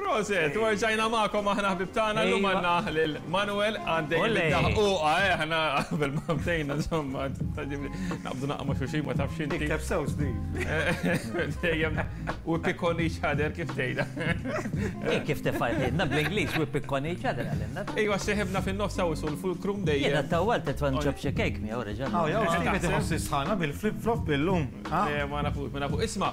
Proset, u rġajna magħkom aħna ħbib tagħna llum għandna lil Manuel għaddej id-daħquqa eh aħna qabel ma bdejna insomma tagħġibni naqbdu naqgħu ma' xulxin ma tafx inti. Ikteb sew Steve. Dejjem u pikkoni xader kif tgħidha. Jien kif tifajħidna bl-Ingliż u pikkoni xader għalinna. Ejwa seħibna fin-nofs hawn sul fulkrum dejjem. Jiena tawwal titwan ġob xi kejk miegħu reġa'. Hawn jew Steve tħossi sħana bil-flip flop illum. Le ma nafux, ma nafux. Isma',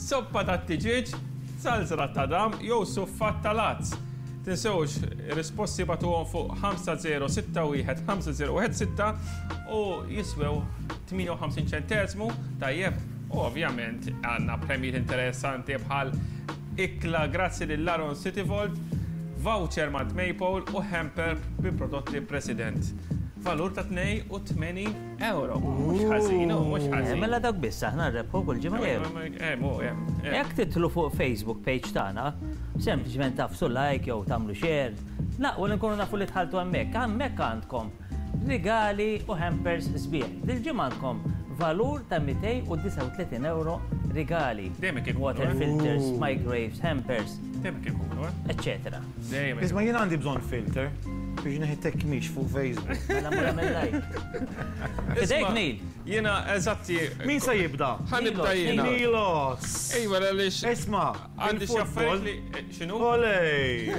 Zoppa tat-tiġieġ, zalzra ta' dam jew suffat ta' l-għadz. Tinsewx risposti ibgħatuhom fuq 5061 5016 u jiswew 58 ċenteżmu, tajjeb? U ovvjament għandna premji interessanti bħal ikla grazzi lil Laron City Vault, voucher mant Maypole u hamper bi prodotti President. Valur ta' 82. Ewro, mhux ħażin, mhux eh, ħażin. Mela dak biss aħna nrebħu kull ġimgħa jew. Eh, Jekk titlu fuq Facebook page tagħna, sempliċement tafsu like jew tagħmlu share, naqwa li nkunu nafu li tħaltu hemmhekk, hemmhekk għandkom rigali u hampers sbieħ. Dil-ġimgħa għandkom valur ta' 239 euro rigali. Water filters, microwaves, hampers. Kemm kif ikunu, eh? Eċċetera. Dejjem. Isma' jien għandi bżonn filter biex neħi tekmix fuq Facebook. Mela mela mela. Idejk Neil. Jiena eżatti. Min se jibda? Ħa nibda jiena. Nilos. Ejwa għaliex. Isma'. Għandi xi affarijiet li. Eh, x'inhu? Olej.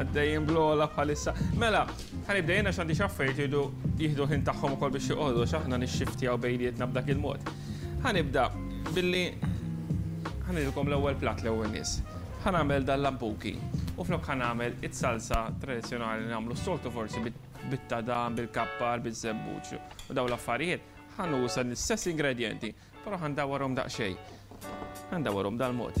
Għaddejjem blola bħalissa. Mela, ħa nibda jiena x'għandi xi affarijiet jieħdu ħin tagħhom ukoll biex joqogħdu x'aħna nixxiftjaw bejnietna b'dak il-mod. Ħa nibda billi ħa nilkom l-ewwel platt l-ewwel nies. Ħa nagħmel dan l-abbuki u flok ħa nagħmel it-salsa tradizzjonali li nagħmlu s-soltu forsi bit-tadam, bil-kappar, biz-żebbuġ u daw l-affarijiet. Ħa nuża l-istess ingredienti, però ħa ndawarhom daqsxejn. Ħa ndawarhom dal-mod.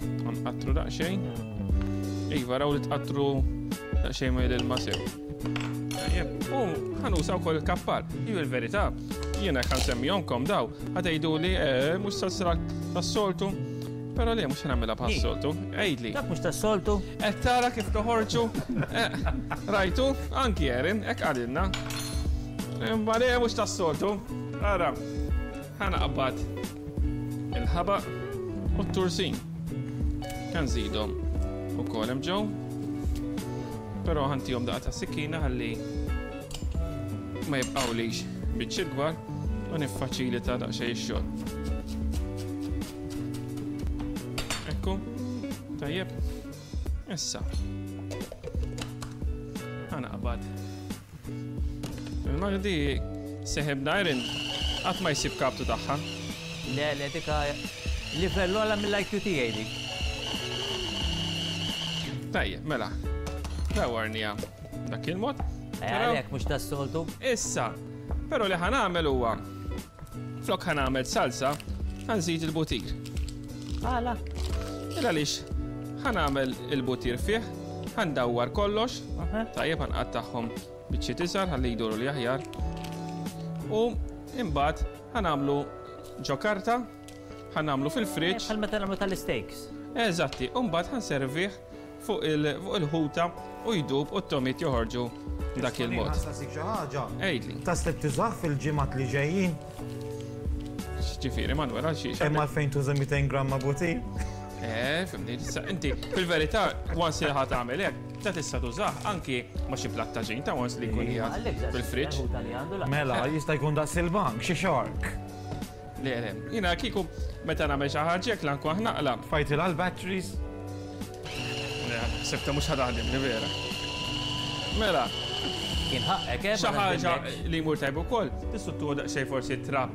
Nqattru daqsxejn. Iva, raw li tqattru daqsxejn ma jidil ma sew. U ħanusa wkoll il-kappar. Ju il-verità, jiena kan semmihomkom daw, ħadejdu li eh, mhux sasra tas-soltu. Pero li, mux namela bħas soltu. Ejdli. Dak mux tas soltu. Et tara kif toħorġu. Eh, rajtu, anki Erin, ek għadinna. Mbagħad mhux tas-soltu. Ara, ħana qabad. il-ħabaq u t-tursin. Kan zidom u kolem ġew, pero ħantijom daqqa ta' sikkina ħalli ma jibqaw lix bieċil gwar u niffaċilita daqxej xol. Ekku, tajjeb, issa. Għana qabad. Il-Magdi seħeb dajrin qatt ma jsib kaptu tagħha. Le, le, dika li fellu għala mill-IQ tiegħi dik. Tajjeb, mela. Tawarnija dak il-mod. Eh, għalek, mux tas-soltu. Issa, pero li ħan għamel huwa Flok ħa nagħmel salsa, ħa nżid il-butir. Għala? Il għaliex ħa nagħmel il-butir fih, ħa ndawwar kollox, tajjeb ħa nqattagħhom biċċi tisar ħalli jduru li aħjar. U imbagħad ħa nagħmlu ġo karta, ħa nagħmlu fil-friġġ. Bħal meta nagħmlu tal-steaks. Eżatti, u mbagħad ħa nservih fuq il-ħuta u jdub u t-tomiet joħorġu dak il-mod. Ħassa sik xi ħaġa. Ejdli. Taslib tużah fil-ġimgħat li ġejjin. Ġifieri Manuel għal xiex. Imma fejn tuża 200 gramma butin. Eh, fimni, inti, fil-verità, once li ħat għamel hekk, ta' tista' tużah anki ma' xi platta ġin ta' once li jkun fil-friġġ. Mela, jista' jkun daqs il-bank, xi xark. Le, le. Jiena kieku meta nagħmel xi ħaġa jekk l-ankwa ħnaqla. Tfajtilha l-batteries? Le, sebta mhux ħadaħdem li vera. Mela. Kien ħaqqek hemm. Eh, xi ħaġa li jmur tajb ukoll, tistuttu daqsxejn forsi trap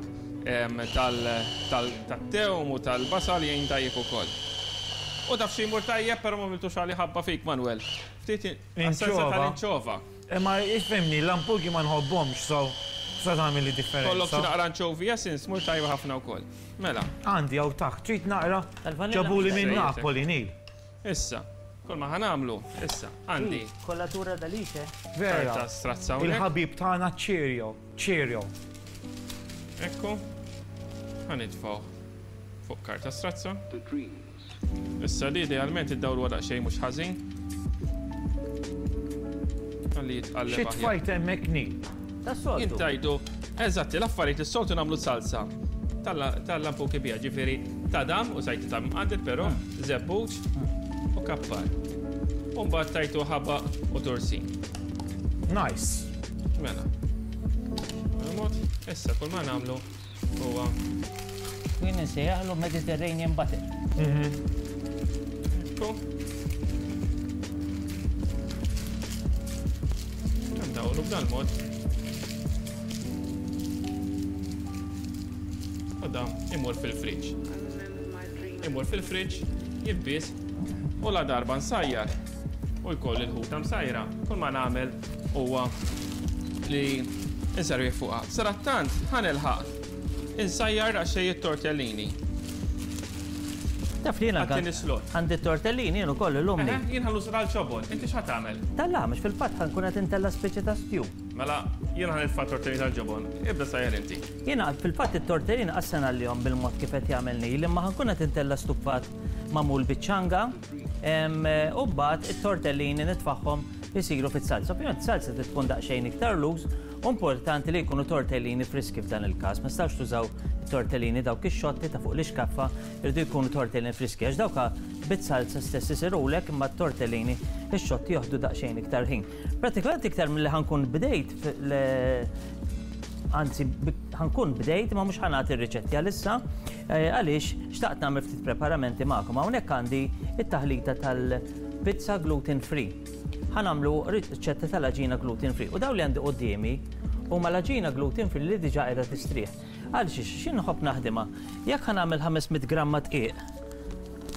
tal-tewm u tal-basal jgħin tajjeb ukoll. U taf xi jmur tajjeb però ma miltux għali ħabba fik Manuel. Ftit tal-inċova. Imma fhimni, l-ampugi ma nħobbhomx, so x'se tagħmel hi differenza? Jkollok xi naqra anċovi essence tmur tajba ħafna wkoll. Mela. Għandi hawn taħt, trid naqra? Ġabuli minn Napoli, Neil. Issa, kull ma ħa nagħmlu, issa, għandi. Kollatura dalice. Vera. Il-ħabib tagħna Cheerio, Cheerio. Ekku, ħa nitfgħu fuq karta strazza. Issa li idealment id-dawl wara xejn mhux ħażin. Ħalli jitqalleb. Xi tfajt hemmhekk ni? Tas-soltu. Jintajdu, eżatti, l-affarijiet li soltu nagħmlu salsa. Tal-lampu kibija, ġifieri ta' dam u sajti ta' mqadded però, żebbuġ u kappar. U mbagħad tajtu ħabba u tursin. Nice. Mela. Mod, issa kull ma nagħmlu Huwa jien insejjaħlu Mediterranean butter. Ekku. Tantawlu b'dan mod. U da imur fil-friġġ. Imur fil-friġġ, jibbis, u la darba nsajjar u jkolli l-ħuta msajra, kull ma nagħmel Huwa li inservih fuqha. Sadattant, ħa nilħaq insajjar għaxxejjed tortellini. Taf li jiena Għattini slot. għandi t-tortellini jien ukoll illum li. Jien ħallu sar għal ċobod, inti x'ħa tagħmel? Talla' mhux fil-fatt ħa nkun qed intella' spiċċi ta' stew. Mela, jien ħa nitfa' t-tortellini tal-ġobon. Ibda sajjar inti. Jiena fil-fatt it-tortellini qassan għalihom bil-mod kif qed jagħmel Neil imma ħa nkun qed intella' stufat magħmul biċ-ċanga. U mbagħad it-tortellini nitfagħhom isiru fis-salsa. Ovvjament is-salsa trid tkun daqsxejn iktar luż u importanti li jkunu tortellini friski f'dan il-każ. Ma tistgħux tużaw tortellini dawk ix-xotti ta' fuq l-ixkaffa, irdu jkunu tortellini friski għax dawk bit-salsa stess isirulek imma t-tortellini ix-xotti joħdu daqsxejn iktar ħin. Pratikament iktar milli ħankun bdejt anzi ħankun bdejt ma mhux ħanat ir-riċetti għalissa eh, għaliex xtaqt nagħmel ftit preparamenti magħkom hawnhekk għandi it-taħlita tal-pizza gluten free. Ħanamlu riċetta tal-aġina gluten free u dawn li għandi qudiemi huma l-aġina gluten free li diġà qiegħda tistrieħ. Għaliex x'inħobb naħdimha? Jekk ħanagħmel 500 gramma tqiq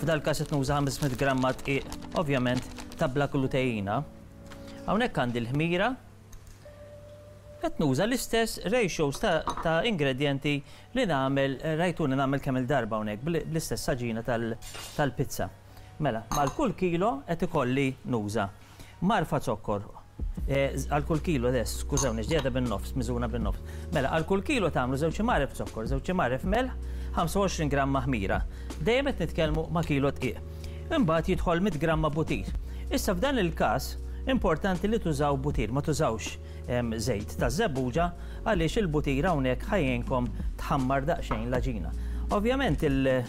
F'dal-każ qed nuża 500 gramma dqiq, ovvjament, ta' bla gluteina. Hawnhekk għandi l-ħmira. Qed nuża l-istess ratios ta' ta' ingredjenti li nagħmel, rajtuni nagħmel kemm-il darba hawnhekk bl-istess għaġina tal-pizza. Mela, għal kull kilo qed ikolli nuża Magħrfa zokkor, għal kull kilo, le, skużawni, ġdejda bin-nofs, miżuna bin-nofs. Mela, għal kull kilo tagħmlu żewġ imgħaref zokkor, żewġ imgħaref melħ, 25 gramma ħmira. Dejjem qed nitkellmu ma' kilo dqiq. Imbagħad jidħol 100 gramma butir. Issa f'dan il-każ, importanti li tużaw butir, ma tużawx żejt ta' żebbuġa għaliex il-butir hawnhekk ħajjenkom tħammar daqsxejn l-aġina. Ovvjament il-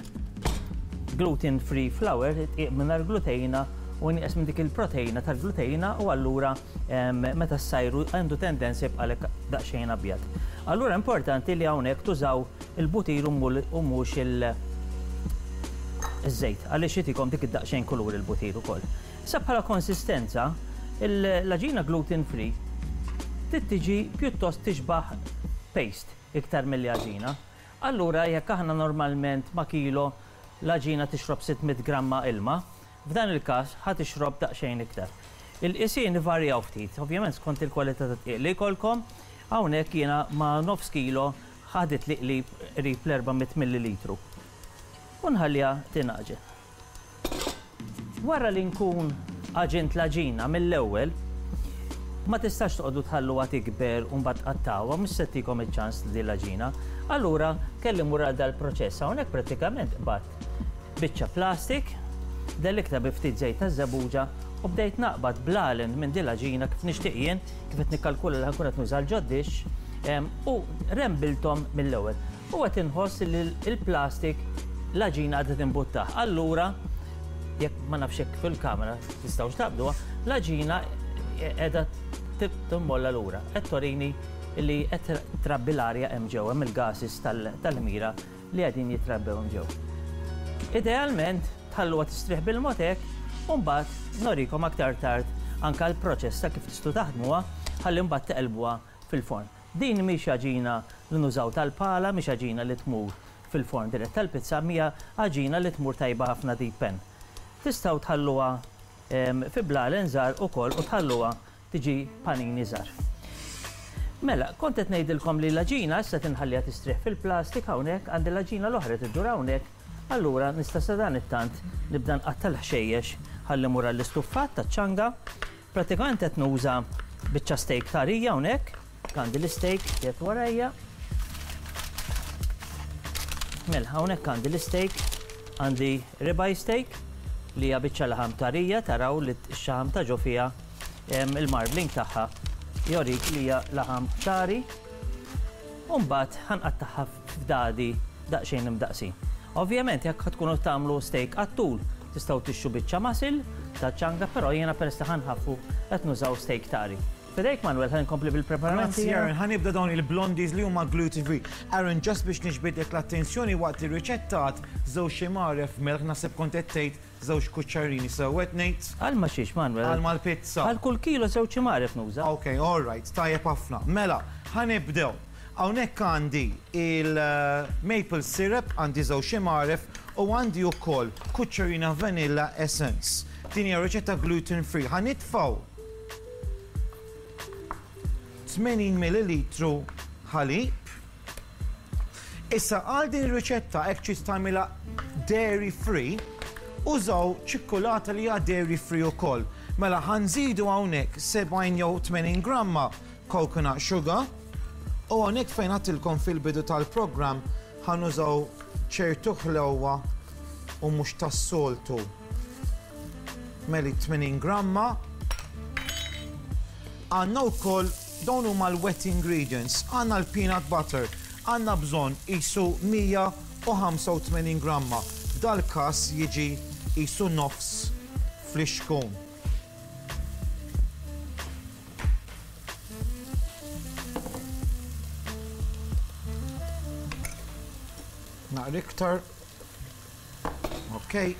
Gluten free flour tqiq mingħajr glutejna u nieqes minn dik il-protejna tal-glutejna u allura meta ssajru għandu tendenza jibqalek daqsxejn abjad. Allura importanti li hawnhekk tużaw il-butir u mhux iż-żejt għaliex itikom dik id-daqsxejn kulur il-butir ukoll. Issa bħala konsistenza, l-għaġina gluten free trid tiġi pjuttost tixbaħ paste iktar milli għaġina. Allura jekk aħna normalment ma' kilo l-għaġina tixrob 600 gramma ilma, f'dan il-każ ħa tixrob daqsxejn iktar. Il-qisien ivarjaw ftit, ovvjament skont il-kwalità tad-dqiq li jkollkom. Hawnhekk jiena ma' nofs kilo ħaditli qlib qrib l-400 millilitru u nħalliha tingħaġen. Wara li nkun għaġint l-għaġina mill-ewwel, ma tistax toqogħdu tħalluha tikber u mbagħad tqattgħuha, mhux se tikom iċ-ċans din l-għaġina. Allura kelli mmur għal dal-proċess. Hawnhekk prattikament qbadt biċċa plastik, deliktha bi ftit żejt taż-żebbuġa u bdejt naqbad bl-għaln minn din l-għaġina kif nixtieq jien, kif qed nikkalkula li ħa nkun qed nuża l-ġod-dish, u rembilthom mill-ewwel. U qed inħoss li l-plastik l-għaġina għadha timbuttah. Allura, jekk ma nafx hekk fil-kamera tistgħux taqbduha, l-għaġina qiegħda timmolla lura. Qed torini li qed trabbi l-arja hemm ġew, hemm il-gases tal-ħmira li qegħdin jitrabbew hemm ġew. Idealment, tħalluha tistrieħ bil-mod hekk, u mbagħad norikom aktar tard anke l-proċess ta' kif tistgħu taħdmuha ħalli mbagħad teqelbuha fil-forn. Din mhix għaġina li nużaw tal-pala, mhix għaġina li tmur fil-forn dirett tal-pizza imma hija għaġina li tmur tajba ħafna deep pan. Tistgħu tħalluha fi blalen żgħar ukoll u tħalluha tiġi panini żgħar. Mela, kont qed ngħidilkom li l-għaġina issa qed inħalliha tistrieħ fil-plastik hawnhekk, għandi l-għaġina l-oħra qed iddur hawnhekk, allura nista' sadanittant nibda nqatta' l-ħxejjex ħalli mmur għall-istuffat taċ-ċanga Prattikament qed nuża biċċa steak tarija hawnhekk, għandi l-isteak qiegħed warajja. Mela, hawnhekk għandi l-isteak, għandi ribeye steak li hija biċċa laħam tarija, taraw li x-xaħam ta' ġo fiha il-marbling tagħha jorik li hija laħam tari. u mbagħad ħa nqattagħha f'dadi daqsxejn imdaqqsin. Ovvjament jekk ħa tkunu qed tagħmlu steak għat-tul tistgħu tixtru biċċa muscle ta' ċanga però jiena peress li ħa nħaffu qed nużaw steak tari. F'idejk Manwel, ħa inkompli bil-preparamenti. Grazzi Aaron, ħa nibda dawn il-blondies li huma gluten free. Aaron, just biex niġbidlek l-attenzjoni waqt ir-riċetta għadt żewġ imgħaref melħ naħseb kont qed tgħid Żewġ kuċċarini sew qed ngħid. Għal ma xiex, Manwel? Għal mal-pizza. Għal kull kilo żewġ imgħaref nuża. Ok, all right, tajjeb ħafna. Mela, ħa nibdew. Hawnhekk għandi il-maple syrup, għandi żewġ imgħaref u għandi wkoll kuċċarina vanilla essence. Din hija riċetta gluten free. Ħa nitfgħu 80 millilitru ħalib. Issa għal din ir-riċetta hekk trid tagħmilha dairy free, użaw ċikkulata li hija dairy free ukoll. Mela ħa nżidu hawnhekk 70 jew 80 gramma coconut sugar u hawnhekk fejn għadtilkom fil-bidu tal-programm ħa nużaw ċertu ħlewwa u mhux tas-soltu. Meli 80 gramma. Għandna wkoll Dawn huma l-wet ingredients, għandna l-peanut butter, għandna bżonn qisu 185 gramma, f'dal-każ jiġi qisu nofs flixkun. Naqra iktar. Okej.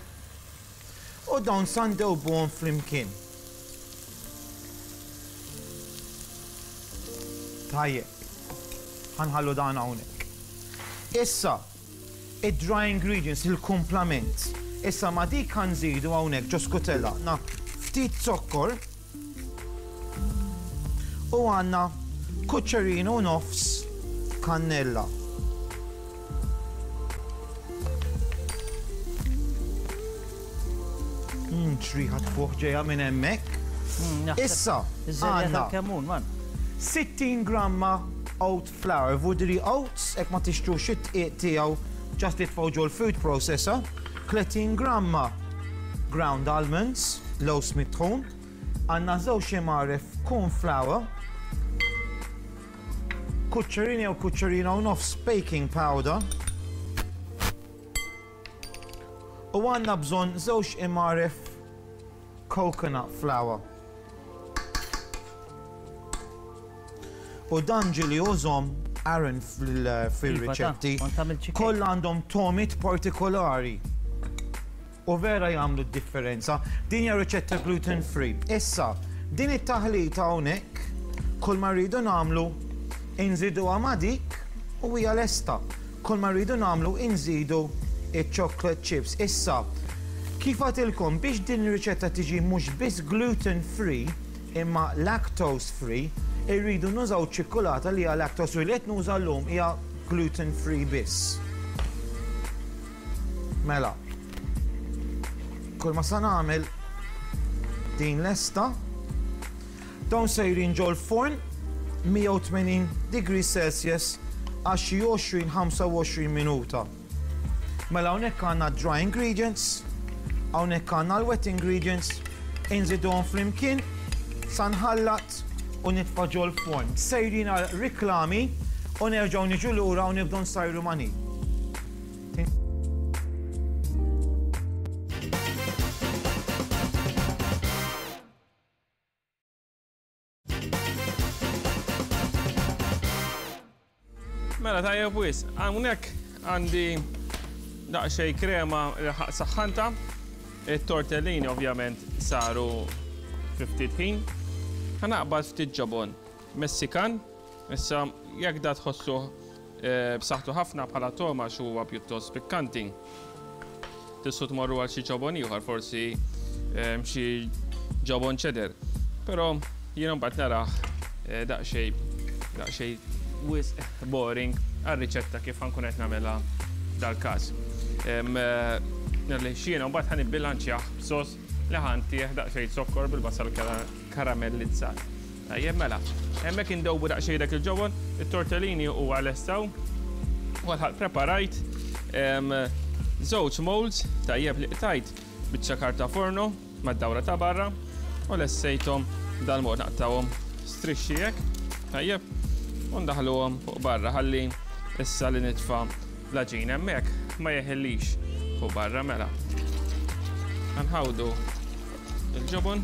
U dawn sandew b'hom flimkien. Tajjeb. Ħanħallu dan hawnhekk. Issa, id-dry ingredients, il-kumplament. Issa ma dik ħanżidu hawnhekk ġo skutella, na ftit zokkor, U għandna kuċċerin u nofs kannella. Mmm, xriħat fuq ġeja minn hemmhekk. Mm, Issa, għandna kemm man. 60 gramma oat Flour, vudri oats, jekk ma tixtrux id-dqiq tiegħu ġast itfgħu ġol-food processor, 30 gramma ground almonds, lowż mit-tħun, għandna żewġ imgħaref corn flour, kuċċerina jew kuċċerina u nofs baking powder, u għandna bżonn żewġ imgħaref coconut flour. U dan ġili użom Aaron fil-riċetti. Iva, Koll għandhom tomit partikolari. U vera jagħmlu d-differenza. Din hija riċetta gluten free. Issa, din it-taħlita hawnhekk kull ma rridu nagħmlu inżidu ma dik u hija lesta. Kull ma rridu nagħmlu inżidu ċ-chocolate chips. Issa, kif għadtilkom biex din ir-riċetta tiġi mhux biss gluten free imma lactose free, irridu nużaw ċikkulata li hija lactose free. Li qed nuża llum hija gluten free biss. Mela, kull ma sa nagħmel din lesta. Dawn sejrin ġol-forn 180 degrees Celsius għal xi 20-25 minuta. Mela hawnhekk għandna d-dry ingredients, hawnhekk għandna l-wet ingredients, inżidhom flimkien sa nħallat u nitfa' ġol-forn. Sejrin għal riklami u nerġgħu niġu lura u nibdew nsajru ma' Neil. Mela tajjeb wis, hawnhekk għandi daqsxejn krema saħħanta. It-tortellini ovvjament saru 50 ħin. Ħanaqbad ftit ġabon Messikan, issa jekk da tħossu B'saħħtu ħafna bħala Tomax huwa pjuttost pikkanti. Tistgħu tmorru għal xi ġobon ieħor, forsi xi ġobon ċeder. Però jien imbagħad narah daqsxejn daqsxejn wisq boring għar-riċetta kif ħankun qed nagħmilha dal-każ. Għaliex jiena mbagħad ħa nibbilanċjah b'sos li ħa ntih daqsxejn zokkor bil-basal karamellizzat. Tajjeb mela. Hemmhekk indewbu daqsxejn dak il-ġobon, it-tortellini huwa lest hawn. U għalħaqt preparajt żewġ molds tajjeb li qtajt biċċa karta forno mad-dawra ta' barra u lessejthom b'dal-mod naqtgħuhom strixxi hekk, tajjeb, u ndaħħluhom fuq barra ħalli issa li nitfa' l-għaġin hemmhekk ma jeħillix fuq barra mela. Nħawdu l-ġobon.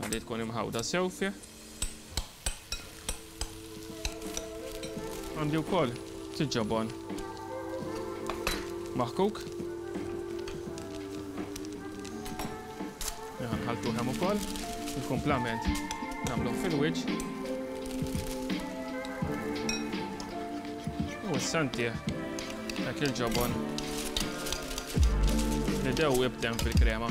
Għandi tkun imħawda sew fih. Għandi wkoll ftit ġobon maħkuk. Nħaltu hemm ukoll il-kumplament nagħmlu fil-wiċċ. U issa ntih dak il-ġobon li dew ibdem fil-krema.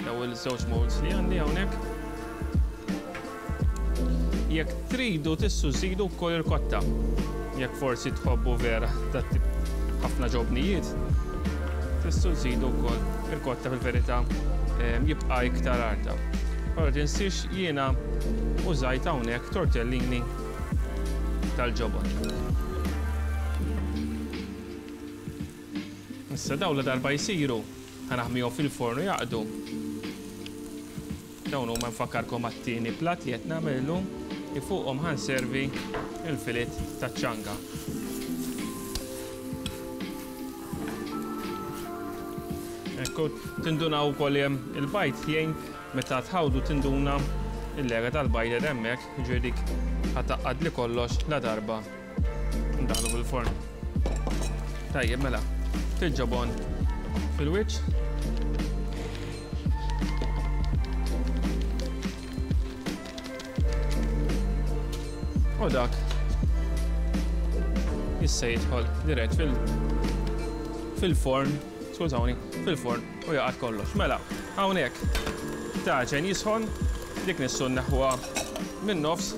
Daw il-żewġ modes li għandi hawnhekk. Jekk tridu tissu żidu wkoll il-kotta. Jekk forsi tħobbu vera ta' ħafna ġobnijiet, tissu żidu wkoll il-kotta fil-verità ehm, jibqa' iktar arta. Però tinsiex jiena użajt hawnhekk tortellini tal-ġobon. Issa daw la darba jisiru, Ħa naħmihom fil-forn u jaqdu. Dawn huma nfakkarkom għat-tieni platt li qed nagħmel illum li fuqhom ħa nservi l-fillet taċ-ċanga. Ekku, tindunaw ukoll li hemm il-bajd jgħin meta tħawdu tinduna l-lega tal-bajd qed hemmhekk, ġifieri dik ħa taqgħadli kollox ladarba Ndalu fil-forn. Tajjeb mela, ftit ġobon fil-wiċċ. U dak issa jidħol dirett fil-forn. skużawni, fil-furn u jaqgħad kollox. Mela, hawnhekk tagħġen jisħon, dik nissu nneħħuha min-nofs,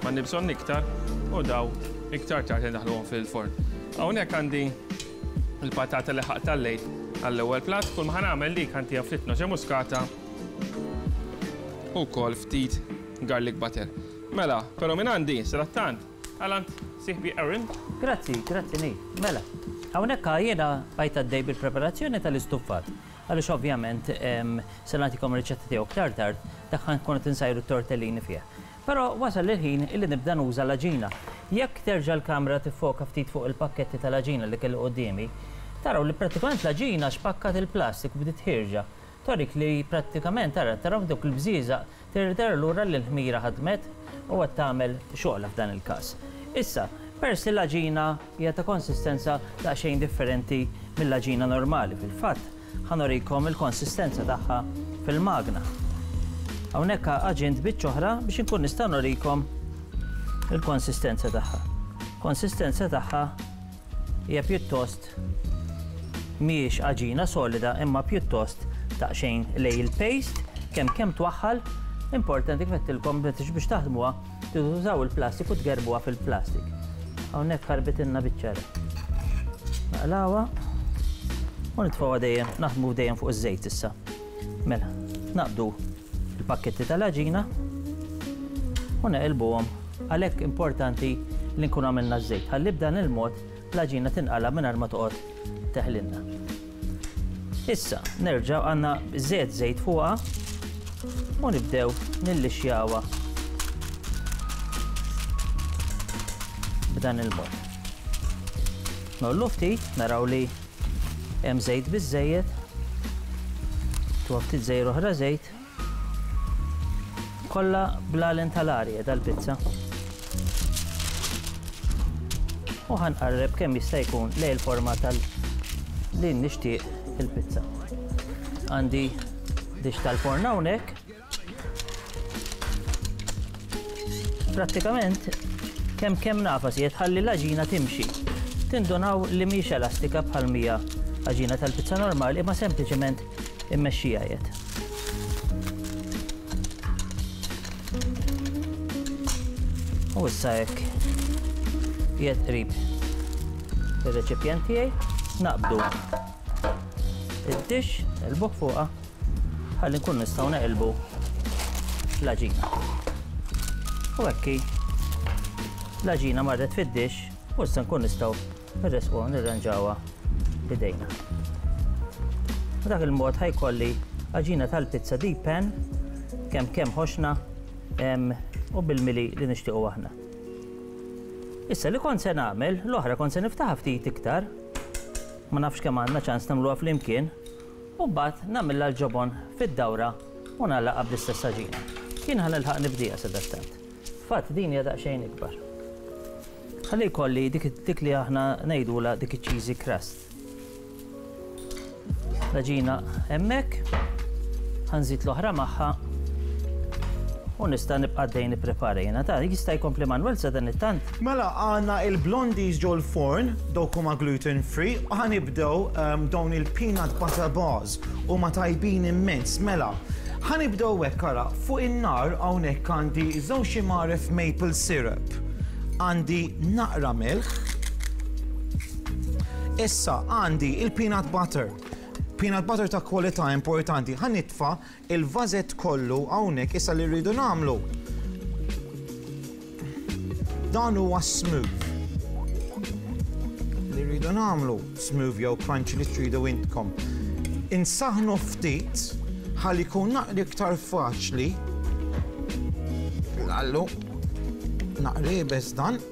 m'għandi bżonn iktar, u daw iktar tard indaħluhom fil-furn. Hawnhekk għandi l-patata li ħaqt tal-lejl għall-ewwel platt, kull ma ħa nagħmel dik ħantiha ftit noċe muskata u wkoll ftit garlic butter. Mela, però minn għandi, sadattant, Alant, sieħbi Aaron. Grazzi, grazzi Neil. Mela, hawnhekk ha jiena bqajt għaddej bil-preparazzjoni tal-istuffat. Għaliex ovvjament se nagħtikom ir-riċetta tiegħu aktar tard, dak ħa nkunu qed insajru t-tortellini fih. Però wasal il-ħin li nibda nuża l-għaġina. Jekk terġa' l-kamera tiffoka ftit fuq il-pakketti tal-għaġina li kelli quddiemi, taraw li prattikament l-għaġina xpakkat il-plastik u bdiet ħierġa. Tariq li prattikament ara tara f'dawk il-bżieżaq tirriterra lura li l-ħmira ħadmet u qed tagħmel xogħolha f'dan il-każ. Issa, peress li l-għaġina hija ta' konsistenza daqsxejn differenti mill-għaġina normali, fil-fatt ħa nurikom il-konsistenza tagħha fil-magna. Hawnhekk għaġint biċċa oħra biex inkun nista' nurikom il-konsistenza tagħha. Konsistenza tagħha Hija pjuttost mhijiex għaġina solida imma pjuttost daqsxejn lej il-paste kemm kemm twaħħal. Importanti kif għedtilkom biex taħdmuha tidu tużaw il-plastik u tgerbuha fil-plastik. Hawnhekk ħarbitilna biċċa Naqlawha u nitfgħuha dejjem naħdmu dejjem fuq iż-żejt issa. Mela, naqbdu l-pakketti tal-għaġina u neqilbuhom. Għalhekk importanti li nkun għamilna ż-żejt. Ħalli b'dan il-mod l-għaġina tinqala mingħajr ma toqgħod teħlilna. Issa, nerġa' għandna żejt żejt fuqha u nibdew nillixjawha b'dan il-mod. Nollu ftit, naraw li Hemm żejt biżżejjed. Tuha ftit żejr oħra żejt. Kollha bl-għalen tal-arja dal-pizza. U ħanqarreb kemm jista' jkun lej il-forma tal- li nixtieq il-pizza. Għandi dix tal-forn hawnhekk Prattikament, kemm kemm nafas qiegħed ħalli l-għaġina timxi. Tindunaw li mhix elastika bħal mija għaġina tal-pizza normali imma sempliċement immexxija qiegħed. U issa hekk qiegħed qrib ir-reċipjent tiegħi naqbdu id-dix, il-buħ fuqha Ħalli nkunu nistgħu neqilbu l-għaġina. U hekk l-għaġina marret fid-dix u issa nkun nistgħu nirresqu nirranġawha bidejna. Dak il-mod ħajkolli għaġina tal-pizza di pen kemm kemm ħoxna u bil-mili li nixtiequ aħna. Issa li kont se nagħmel, l-oħra kont se niftaħa ftit iktar, ma nafx kemm għandna ċans nagħmluha flimkien, U mbagħad nagħmilha l-ġobon fid-dawra u nagħlaqha bl-istess għaġina. Jien ħa nilħaq nifdiha sadattant. Fil-fatt din hija daqsxejn ikbar. Ħalli jkolli dik li aħna ngħidulha dik iċ-cheesy crust. L-għaġina hemmhekk, ħa nżid l-oħra magħha u nista' nibqa' għaddej nipprepara jiena. Ta' jista' jkompli Manwel sadanittant? Mela għandna il-blondies ġol-forn, dawk huma gluten free, u ħa nibdew dawn il-peanut butter bars, huma tajbin immens. Mela, ħa nibdew hekk ara, fuq in-nar hawnhekk għandi żewġ imgħaref maple syrup, għandi naqra milħ, issa għandi il-peanut butter, peanut butter ta' kwalità importanti, ħa nitfa' Il-vasett kollu hawnhekk issa li rridu nagħmlu dan huwa smooth. Li rridu nagħmlu smooth jew crunch li tridu intkom. Insaħnu ftit ħalli jkun naqri iktar faċli. Lallu, naqri bez dan.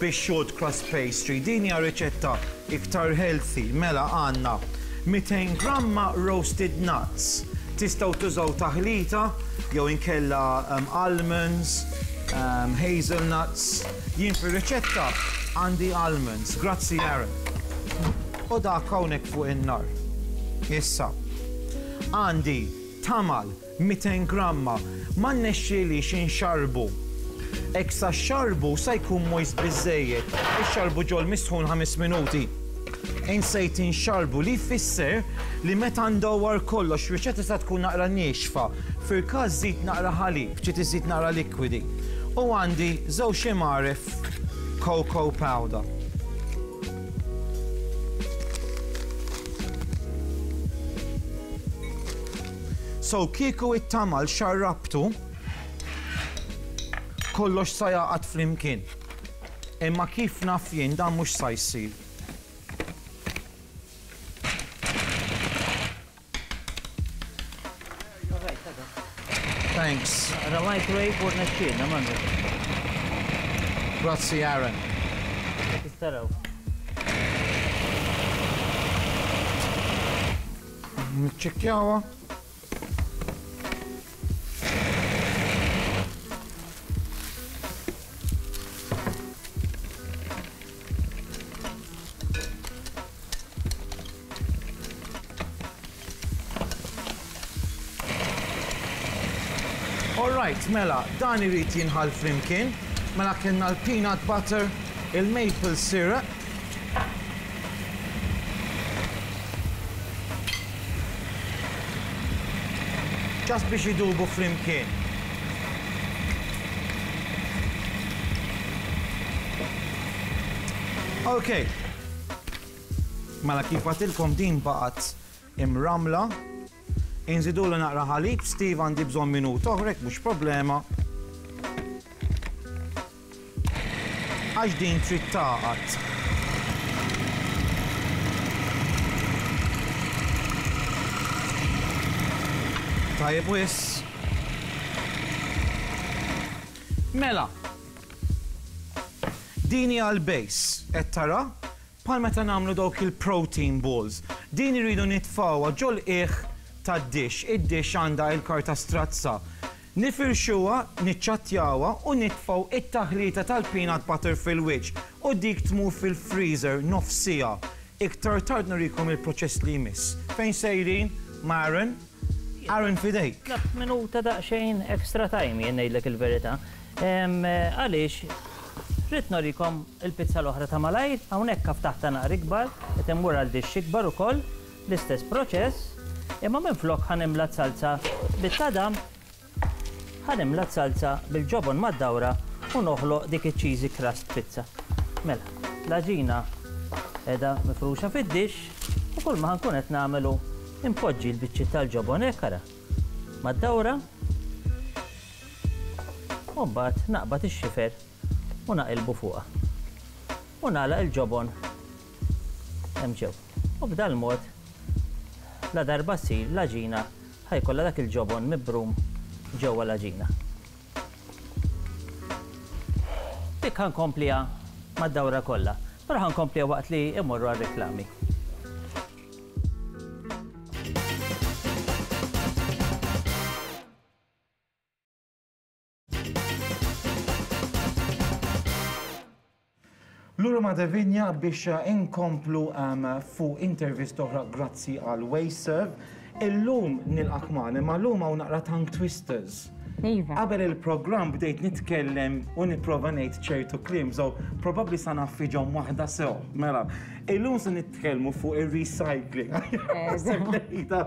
Bix-xogħod crust pastry din hija riċetta iktar healthy mela għandna 200 gramma roasted nuts. Tistgħu tużaw taħlita jew inkella almonds, hazel nuts. Jien fir-riċetta għandi almonds. Grazzi Aaron. U dak hawnhekk fuq in-nar. Issa għandi tamal 200 gramma, ma nnexxielix inxarrbu. Hekk sa xxarrbu sa jkun moist biżżejjed. Ixxarrbu ġol misħun ħames minuti. Insejt inxarrbu li jfisser li meta ndawwar kollox riċċa tista' tkun naqra niexfa. Fil-każ żid naqra ħalib, ġiet iżżid naqra likwidi. U għandi żewġ imgħaref cocoa powder. So kieku it-tamal xarrabtu, kollox sa jaqgħad flimkien. Imma kif naf jien dan mhux sa jsir. Thanks. The right way for nexxina, mandu. Grazzi, Aaron. Tistaraw. Niċċekkjawha. Alright, mela, dan irid jinħal flimkien, mela kellna l-peanut butter, il-maple syrup, Just biex idubu flimkien. Ok. Mela kif għatilkom din baqgħet imramla Inżidulu naqra ħalib, Steve għandi bżonn minut oħra jekk mhux problema. Għax din trid taqgħad. Tajjeb wis. Mela, Dini għal-base, qed tara, Bħal meta nagħmlu dawk il-protein balls. Din irridu nitfgħuha ġol-qiegħ tad-dixx. Id-dixx għandha il-karta strazza. Nifirxuha, niċċattjawha u nitfgħu it-taħlita tal-peanut butter fil-wiċċ u dik tmur fil-freezer nofs siegħa. Iktar tard nurikom il-proċess li jmiss. Fejn sejrin? Ma' Aaron? Aaron f'idejk. Tlabt minuta daqsxejn extra time jien ngħidlek il-verità. Għaliex ridt nurikom Il-pizza l-oħra ta' malajr, hawnhekk af taħtha naqra ikbar, qed immur għal dixx ikbar ukoll, l-istess proċess, imma minflok ħa nimla s-salza bit-tadam, ħa nimla s-salza bil-ġobon mad-dawra u noħloq dik iċ-cheesy crust pizza. Mela, l-għaġina qiegħda mifruxa fid-dixx u kulma ħa nkun qed nagħmel hu npoġġi l-biċċiet tal-ġobon hekk ara mad-dawra u mbagħad naqbad ix-xifer u naqilbu fuqha u nagħlaq il-ġobon hemm ġew u b'dal mod ladarba ssir l-għaġina ħa jkollha dak il-ġobon mibrum ġewwa l-għaġina. Dik ħa nkompliha mad-dawra kollha, però ħa nkompliha waqt li mmorru għar-reklami. Lura ma' Devinia biex inkomplu fuq intervist oħra grazzi għal Waveserve. Illum nilqak magħna, ma' lum hawn naqra tongue twisters. Iva. Qabel il-programm bdejt nitkellem u nipprova ngħid ċertu kliem, so probabbli sa naffiġhom waħda sew. Mela, Illum se nitkellmu fuq ir-recycling. Semmejta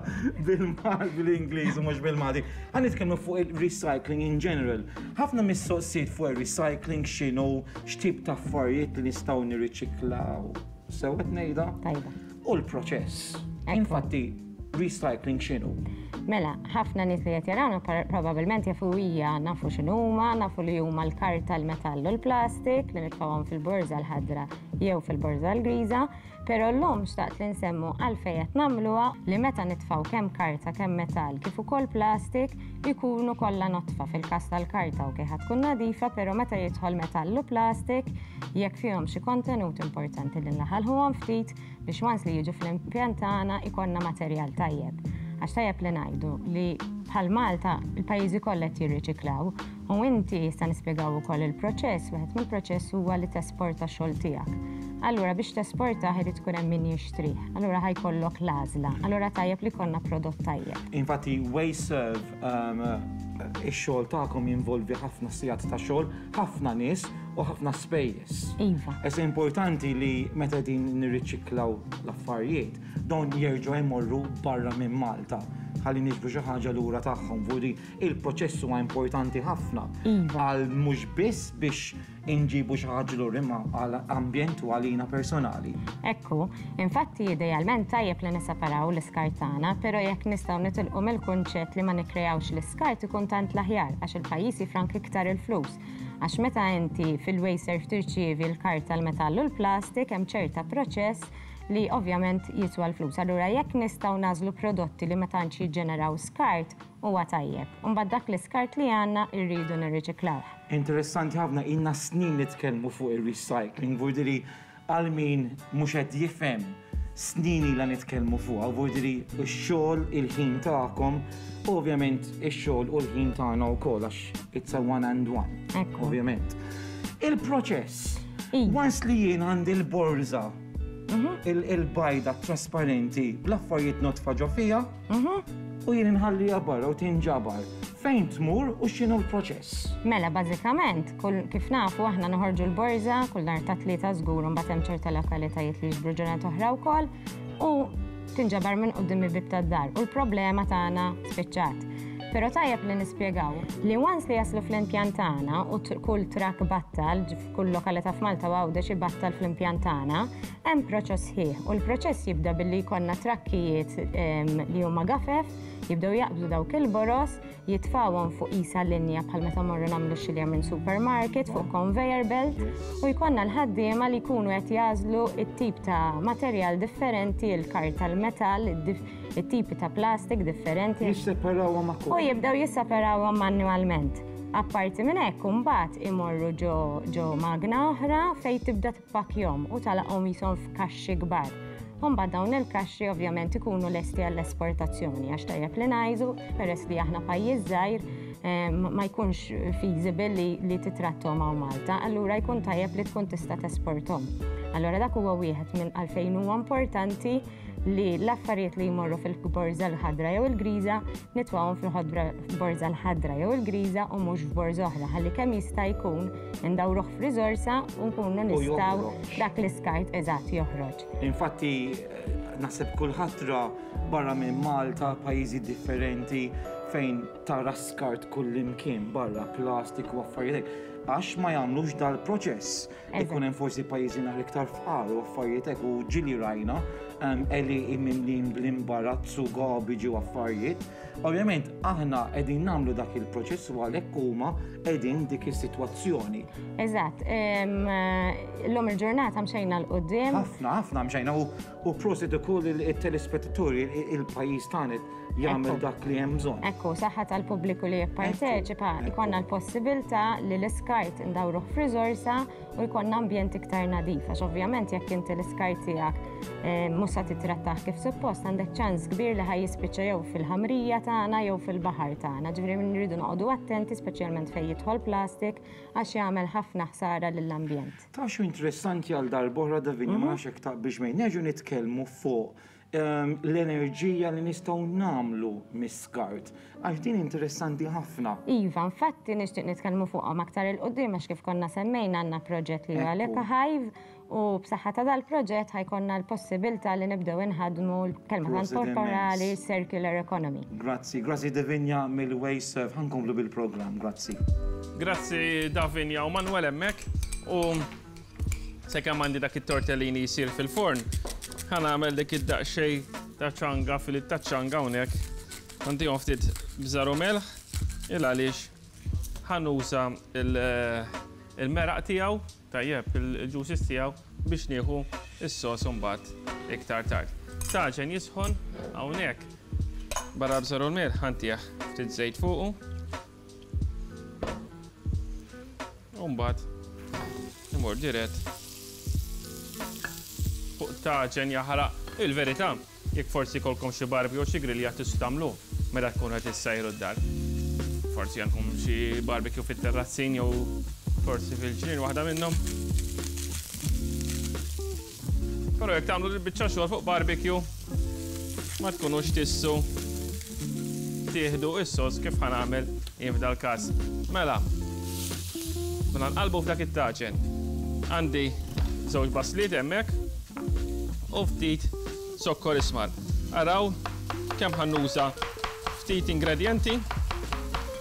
bil-Malti bil-Ingliż u mhux bil-Malti. Ħa nitkellmu fuq ir-recycling in general. Ħafna mis-soqsijiet fuq ir-recycling x'inhu, x'tip ta' affarijiet li nistgħu nirriċiklaw. Sewwet ngħidha? U l-proċess. Infatti, Recycling x'inhu? Mela, ħafna nies li qed jarawna probabbilment jafu hija nafu x'inhuma, nafu li huma l-karta, l-metall u l-plastik li nitfawhom fil-borża l-ħadra jew fil-borża l-griża, però llum xtaqt li nsemmu għalfejn qed nagħmluha li meta nitfgħu kemm karta, kemm metall, kif ukoll plastik ikunu kollha notfa fil-każ tal-karta u kieħa tkun nadifa, però meta jidħol metall u plastik jekk fihom xi kontenut importanti li nlaħalħuhom ftit biex once li jiġu fl-impjant tagħna jkollna materjal tajjeb. Għax tajjeb li ngħidu li bħal Malta il-pajjiżi kollha qed jirriċiklaw u inti jista' nispjegaw ukoll il-proċess, wieħed mill-proċess huwa li tesporta xogħol tiegħek. Allura biex tesporta ħed tkun hemm min jixtrih, allura ħajkollok l-għażla, allura tajjeb li konna prodott tajjeb. Infatti Way Serve Ix-xogħol tagħkom jinvolvi ħafna sigħat ta' xogħol, ħafna nies u ħafna spejjeż. Iva. Qes importanti li meta din nirriċiklaw l-affarijiet, dawn jerġgħu jmorru barra minn Malta ħalli niġbu xi ħaġa lura tagħhom. Vudi il-proċess huwa importanti ħafna. Iva. Għal mhux biss biex inġibu xi ħaġa lur imma għal ambjent u għalina personali. Ekku, infatti idealment tajjeb li niseparaw l-iskart tagħna, però jekk nistgħu nitilqu mill-kunċett li ma nikkrejawx l-iskart ikun tant l-aħjar għax il-pajjiż jifrank iktar il-flus. Għax meta inti fil-wejser ftirċievi l-karta l-metall u l-plastik hemm ċerta proċess li ovvjament jiswa l-flus. Allura jekk nistgħu nażlu prodotti li ma tantx jiġġeneraw skart, huwa tajjeb, u mbagħad dak l-iskart li għandna rridu nirriċiklawh. Interessanti ħafna, ilna snin nitkellmu fuq ir-recycling, vuol dire għal min mhux qed jifhem, snin ilna nitkellmu fuqha, vuol dire x-xogħol, il-ħin tagħkom, u ovvjament ix-xogħol u l-ħin tagħna wkoll għax it's a one and one. Ekku. Ovvjament. Il-proċess, Iva. once li jien għandi l-borża, il-bajda trasparenti, bl-affarijiet notfa ġo fija, U jien inħalliha barra u tinġabar. Fejn tmur u x'inhu l-proċess? Mela, bażikament, kif nafu aħna noħorġu l-borża kull nhar ta' tlieta żgur u mbagħad hemm ċerta lokalitajiet li jiġbru ġurnat oħra wkoll u tinġabar minn qudiem il-bib tad-dar u l-problema tagħna spiċċat. Però tajjeb li nispjegaw li once li jaslu fl-impjant tagħna u kull trak battal Kull lokalità f'Malta u Għawdex ibattal fl-impjant tagħna, hemm proċess sħiħ u l-proċess jibda billi jkollna trakkijiet ehm, li huma gafef, jibdew jaqbdu dawk il-boros, jitfawhom fuq isa linja bħal meta morru nagħmlu xilja minn supermarket fuq conveyor belt u jkollna l-ħaddiema li jkunu qed jażlu it-tip ta' materjal differenti, il-karta, l-metall, it-tipi ta' plastik differenti. Jisseparawhom ma' kollox. U jibdew jisseparawhom manwalment. Apparti minn hekk imbagħad imorru ġo magna oħra fejn tibda tippakkjahom u tagħlaqhom qishom f'kaxxi kbar. U mbagħad dawn il-kaxxi ovvjament ikunu lesti għall-esportazzjoni għax tajjeb li ngħidu peress li aħna pajjiż żgħir ma jkunx feasible li titrattom hawn Malta, allura jkun tajjeb li tkun tista' tesporthom. Allura dak huwa wieħed minn għalfejn huwa importanti li l-affarijiet li jmorru fil-borza l-ħadra jew il-griża nitwawhom fil-borza l-ħadra jew il-griża u mhux f'borza oħra ħalli kemm jista' jkun indawruh f'riżorsa u nkunu nistgħu dak l-iskart eżatt joħroġ. Infatti naħseb kulħadd ra barra minn Malta pajjiżi differenti fejn tara skart kullimkien barra plastik u affarijiet għax ma jagħmlux dal-proċess Ikun hemm forsi pajjiżi nhar iktar fqar u affarijiet hekk u ġili rajna eli imimlin bl-imbarazzu gobi ġew affarijiet. Ovvjament aħna qegħdin nagħmlu dak il-proċess u għalhekk huma qegħdin dik is-sitwazzjoni. Eżatt, l-lum il-ġurnata mxejna l-qudiem. Ħafna, ħafna mxejna u U prosit ukoll il-telespettaturi il-pajjiż tagħna jagħmel dak li hemm bżonn. Ekku, saħħa tal-pubbliku li jipparteċipa, jkollna l-possibilità li l-iskart ndawruh f'riżorsa u jkollna ambjent iktar nadif, għax ovvjament jekk inti l-iskart tiegħek eh, mhux se titrattah kif suppost għandek ċans kbir li ħaj jispiċċa jew fil-ħamrija tagħna jew fil-baħar tagħna. Ġifieri nridu noqogħdu attenti speċjalment fejn jidħol plastik għax jagħmel ħafna ħsara lill-ambjent. Taf x'hu interessanti għal darb'oħra Davinia, ma nafx jekk taqbilx miegħi, nerġgħu nitkellmu fuq ehm, l-enerġija li nistgħu nagħmlu mis-skart. Għax din interessanti ħafna. Iva, infatti nixtieq nitkellmu fuqhom aktar il-qudiem għax kif konna semmejna għandna proġett li huwa Leka Hive u b'saħħa ta' dal-proġett ħajkonna l-possibilità li nibdew inħadmu l-kelma Prosit tal-korporali immens. circular economy. Grazzi, grazzi Davinia mill-Waste Serve. Ħankomplu bil-programm, grazzi. Grazzi Davinia u Manuel hemmhekk u sekemm għandi dak it-tortellini jsir fil-forn, ħa nagħmel dik id-daqsxej ta' ċanga fil ta' ċanga hawnhekk. Għandi ftit bżaru melħ il għaliex ħanuża eh, il-meraq tiegħu, tajjeb il-ġusis tiegħu biex nieħu is-sos mbagħad iktar tard. Taġen jisħon hawnhekk barra bżaru l-melħ ħantih ftit żejt fuqu Umbat, imur dirett. Fuq taġen jaħraq. Il-verità, jekk forsi kolkom xi barbi u xi grilja tistamlu meta tkun qed issajru d-dar. Forsi għandkom xi barbecue fit-terrazzin jew forsi fil-ġnien waħda minnhom. Però jekk tagħmlu l-biċċa xogħol fuq barbecue, ma tkunux tissu tieħdu is-sos kif ħanagħmel jien f'dal każ. Mela, mela nqalbu f'dak it-taċen. Għandi żewġ basliet hemmhekk u ftit sokkor ismar. Araw kemm ħannuża ftit ingredienti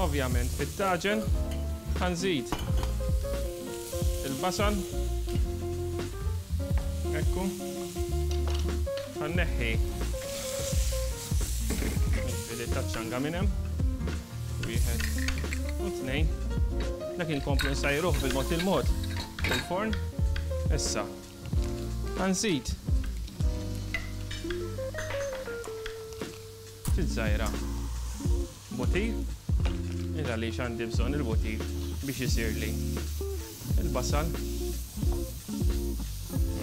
Ovvjament fit-taġen ħanżid il-basal ekku ħanneħħi il-fili taċ-ċanga minn hemm wieħed u tnejn dak inkomplu nsajruh bil-mod il-mod fil-forn issa ħanżid Ftit żgħira. Butir, il għaliex għandi bżonn il-butir biex isirli. Il-basal.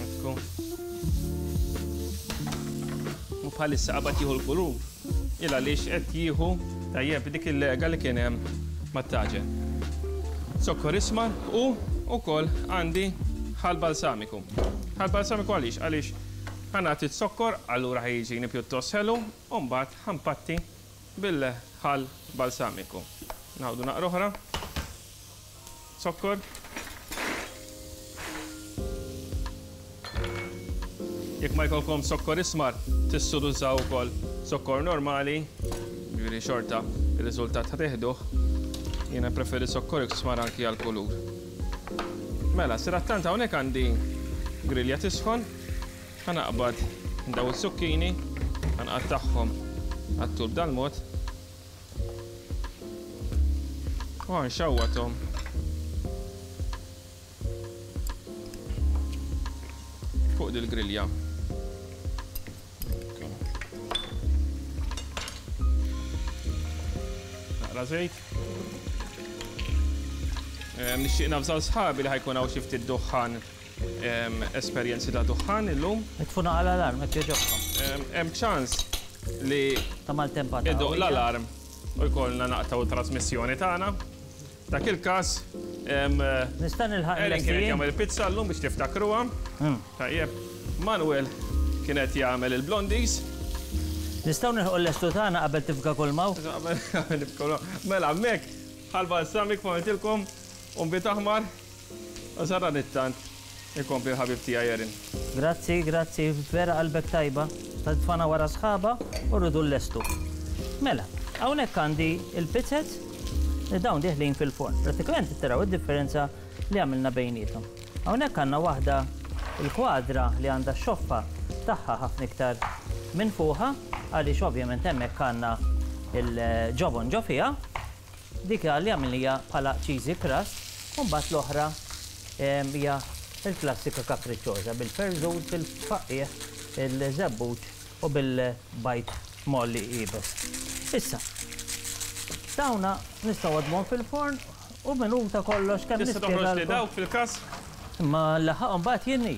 Ekku. U bħalissa qabad jieħu l-kulur, il għaliex qed jieħu tajjeb dik il-lega li kien hemm mat-taġen. Sokkor isma u wkoll għandi ħal balsamiku. Ħal balsamiku għaliex għaliex Ħa nagħti z-zokkor, allura ħa jiġini pjuttost ħelu, u mbagħad ħa npatti bil-ħall balsamiku. Ngħawdu naqra oħra. Zokkor. Jekk ma jkollkomx zokkor ismar, tistgħu tużaw ukoll zokkor normali, jiġifieri xorta r-riżultat ħa tieħduh. Jiena nippreferi zokkor ismar anki għall-kulur. Mela, s-sirattant hawnhekk għandi grilja tisħon. Ħa naqbad daw is-sukkini, ħa nqattagħhom għat-tul dal-mod. U ħa nxawwathom fuq dil-grilja. Naqra żejt. Nixtieq nafżaw sħabi li ħajkun hawn xi ftit duħħan esperjenzi ta' duħħan illum. Itfu naqra l-alarm, hekk jogħġobkom. Hemm ċans li ta' maltempa ta' iduq l-alarm u jkollna naqtaw trasmissjoni tagħna. Dak il-każ Nista' nilħaq Ellen kien jagħmel pizza llum biex tiftakruha. Hmm. Tajjeb. Manuel kien qed jagħmel il-blondies. Nistgħu nilħu l-lestu tagħna qabel tifga kulmaw? Mela hemmhekk bħal balsamik fahimtilkom u mbit aħmar Sarrani tant, ikompli l-ħabib tiegħi Erin. Grazzi, grazzi, vera qalbek tajba. Tant tfana wara sħabha u rridu nlestu. Mela, hawnhekk għandi l-pizzez li dawn dieħlin fil-forn. Prattikament qed taraw id-differenza li għamilna bejniethom. Hawnhekk għandna waħda l-kwadra li għandha x-xoffa tagħha ħafna iktar minfuħa għaliex ovvjament hemmhekk għandna l-ġobon ġo fiha. Dik li għamilni hija bħala cheesy crust u mbagħad l-oħra hija l-klassika kapriċċoża bil-perżut, il-tfaqqigħ, il-żebbuġ u bil-bajd mgħolli iebes. Issa, dawn nistgħu nħaddmuhom fil-forn u minuta kollox kemm nispjegalkom. Tista' toħroġli dawk fil-każ? Imma nlaħħaqhom mbagħad jien hi.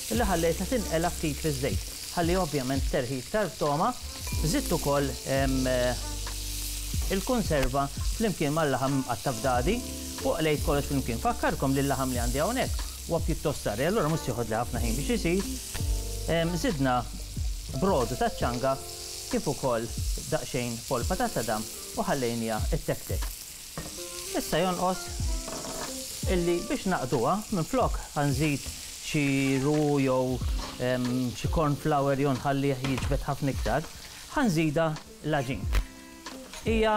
li ħallejtha tinqela' ftit fiż-żejt ħalli ovvjament terħi iktar b'togħma, żidt ukoll il-kunserva flimkien mal-laħam imqatta' f'dadi u qlejt kollox flimkien. Infakkarkom li l-laħam li għandi hawnhekk huwa pjuttost tari allura mhux se joħodli ħafna ħin biex isir. Żidna brodu taċ-ċanga kif ukoll daqsxejn polpa tat-tadam u ħallejniha ttektek. Issa jonqos illi biex naqduha, minflok ħa nżid xi ru jew xi corn flour jew nħallih jiġbed ħafna iktar, ħa nżidha l-għaġin. Hija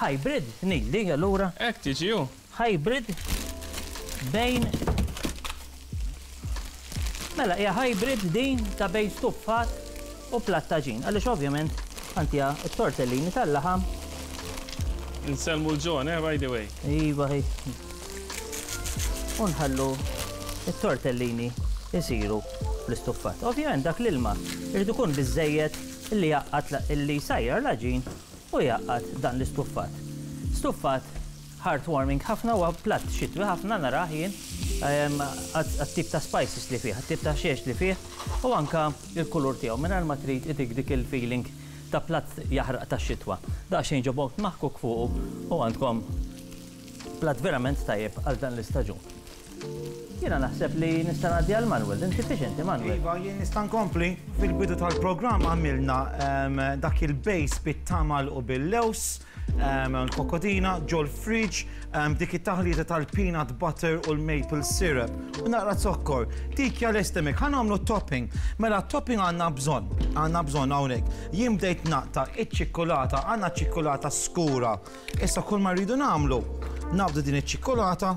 hybrid, ngħidli allura? Hekk tiġi, hu. Hybrid bejn Mela hija hybrid din ta' bejn stuffat u platt taġin għaliex ovvjament għandha t-tortellini tal-laħam. Insellmu 'l John eh by the way. Iva hi. U nħallu t-tortellini jsiru fl-istuffat. Ovvjament dak l-ilma jrid ikun biżżejjed li jgħaqqad li jsajjar l-għaġin u jgħaqqad dan l-istuffat. Stuffat Heartwarming ħafna huwa platt xitwi ħafna narah jien għat-tip ta' spices li fih, għat-tip ta' ħxiex li fih u anke l-kulur tiegħu mingħajr ma trid itik dik il-feeling ta' platt jaħraq tax-xitwa. Daqsxejn ġobon maħkuk fuqu u għandkom platt verament tajjeb għal dan l-istaġun. Jiena naħseb li nista' ngħaddi għal Manwel. Inti fiex inti Manwel? Iva, jien nista' nkompli. Fil-bidu tal-programm għamilna dak il-base bit-tamal u bil-lewż. l-kokodina ġol fridge dik it-taħlita tal-peanut butter u l-maple syrup u naqra zokkor. Dik ja l-estemek, ħan għamlu topping. Mela topping għanna bżon, għanna bżon għawnek. Jien bdejt naqta iċ-ċikkulata, għanna ċikkulata skura. Issa kull ma rridu namlu, nabdu din iċ-ċikkulata,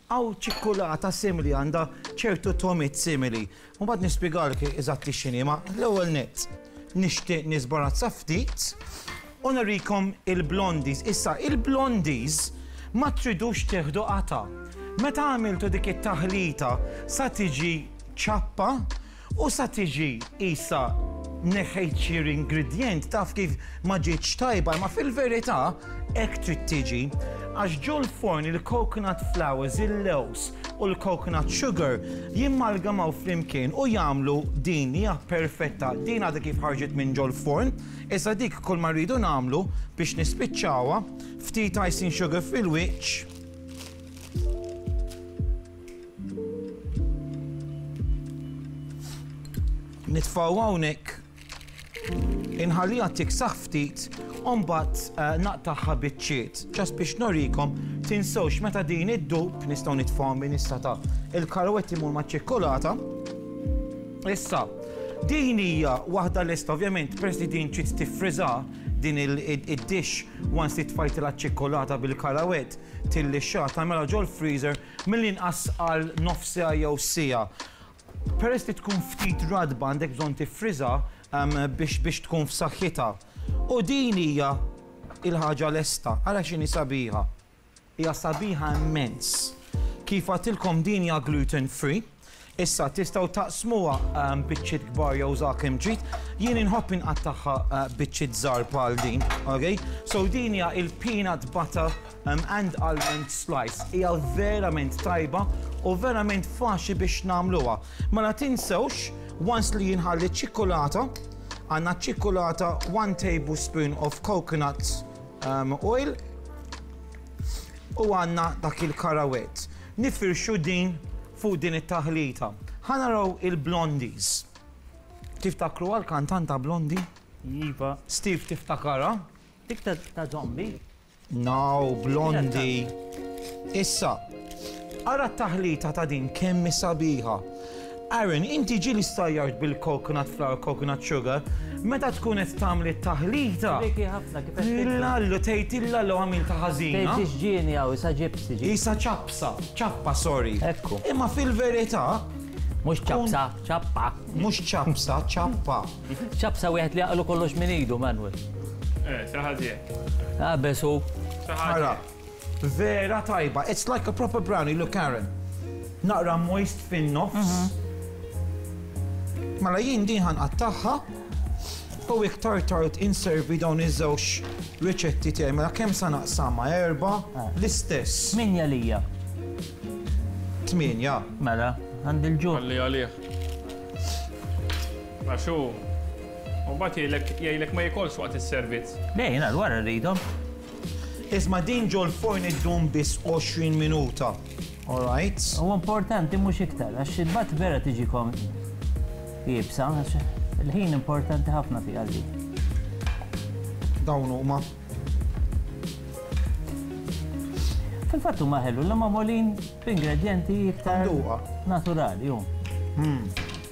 Hawn ċikkulata simili għandha ċertu togħmiet simili. Mbagħad nispjegalek eżatti x'inhi, ma l-ewwel nett nixtieq nisbarazza ftit u nurikom il-blondies. Issa il-blondies ma tridux tieħdu qatgħa. Meta għamiltu dik it-taħlita sa tiġi ċappa, U sa tiġi qisha neħħejt xi ingredjent taf kif ma ġietx tajba imma fil-verità hekk trid tiġi għax ġol-forn il-coconut flours, il-lewż u l-coconut sugar jimmalgamaw flimkien u jagħmlu din hija perfetta. Din għadha kif ħarġet minn ġol-forn, issa dik kulma rridu nagħmlu biex nispiċċawha ftit icing sugar fil-wiċċ. Nitfgħu hawnhekk inħalliha tiksaħ ftit u mbagħad eh, naqtagħha biċċiet. Ġast biex norikom tinsewx meta din id-dub nistgħu nitfgħu minn issa ta' il-karwetti mur ma' ċikkulata. Issa, din hija waħda lista ovvjament peress li din ċit tifriża din id-dix once li tfajtilha ċikkulata bil-karawett Tillixxa, tagħmilha ġol-freezer mill-inqas għal nofs siegħa jew siegħa. Peress li tkun ftit ratba għandek bżonn tiffriżha biex biex tkun f'saħħitha. U din hija l-ħaġa lesta. Ara x'inhi sabiħa. Hija sabiħa immens. Kif għadtilkom din hija gluten free. Issa tistgħu taqsmuha biċċiet kbar jew żgħar kemm trid. Jien inħobb inqattagħha biċċiet żgħar bħal din, ok? So din hija il-peanut butter and almond slice. Hija verament tajba u verament faċli biex nagħmluha. Mela tinsewx once li jinħalli ċ-ċikkulata, għandna ċ-ċikkulata 1 tablespoon of coconut oil u għandna dak il-karawet. Nifirxu din fuq din it-taħlita. Ħa naraw il-Blondies. Tiftakru għall-kantanta Blondi? Iva. Steve tiftakarha? Dik ta' zombi? No, Blondi. Issa, ara t-taħlita ta' din kemm sabiħa. Aaron, inti ġieli stajjart bil-coconut flour, coconut sugar, meta tkun qed tagħmel it-taħlita, tgħidilha allo, tgħidilha allo għamiltha ħażina. Tgħid xiex ġieni hawn, isa ġibsi ġieli. Isa ċapsa, ċappa sorry. Ekku. Imma fil-verità, Mhux ċapsa, ċappa. Mhux ċapsa, ċappa. Ċapsa wieħed li jaqlu kollox minn idu, Manuel. Eh, saħażi. Ah, besu. Saħażi. Vera tajba, it's like a proper brownie, look Karen. Naqra moist fin-nofs. Mela jien din ħanqattagħha u iktar tard inservi dawn iż-żewġ riċetti tiegħi. Mela kemm sa naqsama? Erba' eh. l-istess. Minja lija. Tminja. Mela, għandi l-ġu. Għalli għalih. Għaxu, u bat jgħilek ma jikolx waqt is-servizz. Lejna, l-wara rridhom. Isma' din ġol-forn iddum biss 20 minuta. Alright? Huwa importanti mhux iktar għax imbagħad vera tiġi iebsa għax il-ħin importanti ħafna fiha din. Dawn huma Fil-fatt huma ħelu l magħmulin b'ingredjenti iktar naturali, hu. Hmm.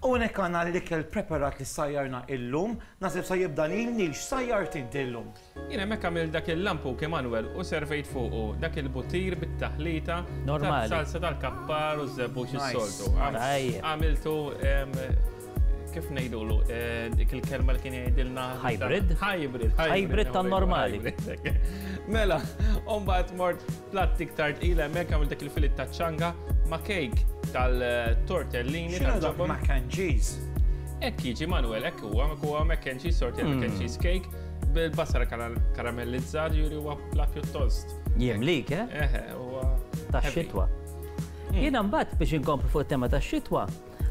U hawnhekk għandna l-ikel preparat li sajjarna illum. Naħseb sa jibda Nil, Nil x'sajjart inti llum? Jien hemmhekk għamilt dak il-lampuk Immanuel u servejt fuqu dak il-buttir bit-taħlita tas-salsa tal-kappar u ż-żebbuġ is-soltu. Għamiltu kif ngħidulu, eh, dik il-kelma li kien jgħidilna. Hybrid? Hybrid. Hybrid tan normali. Mela, mbagħad mort platt iktar tqil hemmhekk għamil dik il-filit ta' ċanga ma' kejk tal-tortellini tal-ġabba. Mac and cheese. Ekk jiġi Manuel, ekk huwa, huwa mac and cheese, sorti mac and hmm. cheese cake, bil-basara karamellizzat, juri huwa platt pjuttost. Jemlik, eh? Eħe, huwa. Ta' xitwa. Hmm. Jiena mbagħad biex inkomplu fuq it-tema ta' xitwa,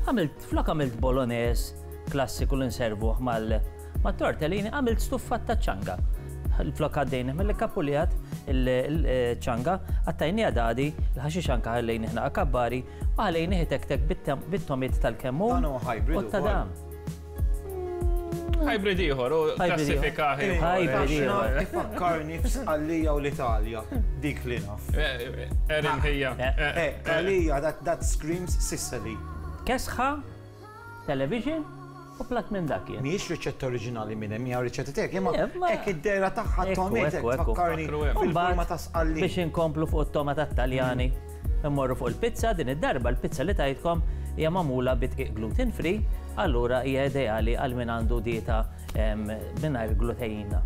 Għamilt, flok għamilt bolognese klassiku li nservuh mat-tortellini, għamilt stuffat ta' ċanga. Flok għaddejnih mill-ikkapuljat, il-ċanga, qattajniha dadi, il-ħaxix anka ħallejnih naqa' kabbari, u ħalejnih itektek bit-tomit tal-kemmun. Dan huwa hybrid ukoll. Hybrid ieħor, u klassifika ieħor. Ifakkarni f'Sqallija u l-Italja, dik li naf. Erin ħija. Għalija, that screams Sicily. Kesħa, television, U plat minn dak jien. Miex riċetta oriġinali minn hemm hija riċetta tiegħek, imma hekk id-dera tagħha tomet fakkarni fil-forma ta' sqalli. Biex inkomplu fuq it-toma tat-Taljani. Immorru fuq il-pizza, din id-darba l-pizza li tajtkom hija magħmula bi dqiq gluten free, allura hija ideali għal min għandu dieta mingħajr gluteina.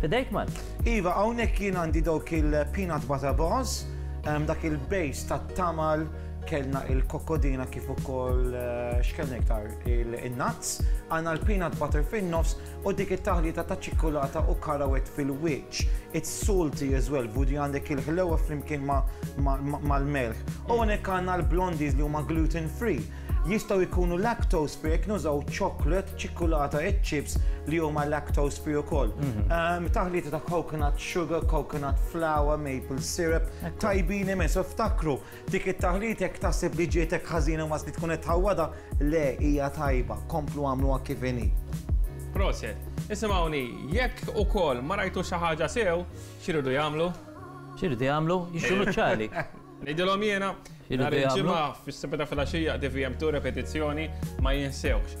Fidejk Mark. Iva, hawnhekk jien għandi dawk il-peanut butter bars, dak il-base tat-tamal kellna il-kokkodina kif ukoll eh, x'kellna iktar il-nuts, għandna l-peanut butter fin-nofs U dik it-taħlita ta' ċikkulata u karawett fil-wiċċ. It's salty as well, Woody, għandek il-ħlewwa flimkien mal-melħ. U hawnhekk għandna l-blondies li huma gluten free. Jistgħu jkunu lactose free jekk nużaw chocolate, ċikkulata, iċ-chips li huma lactose free ukoll. Mhm. Taħlita ta' coconut sugar, coconut flour, maple syrup, tajbin immens. U ftakru, Dik it-taħlita jekk taħseb li ġietek ħażina u mast li tkun qed tħawwadha, le hija tajba, komplu għamluha kif inhi. Proset. Isimgħuni, jekk ukoll ma rajtu xi ħaġa sew, x'iridu jagħmlu? X'iridu jagħmlu? Jixxu nuċċali. Ngħidilhom jiena, nhar il-Ġimgħa fis-sebgħa ta' filgħaxija DVM2 repetizzjoni ma jinsewx.